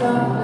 stop.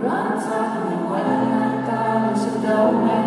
Ranta ni wala ka sa daw na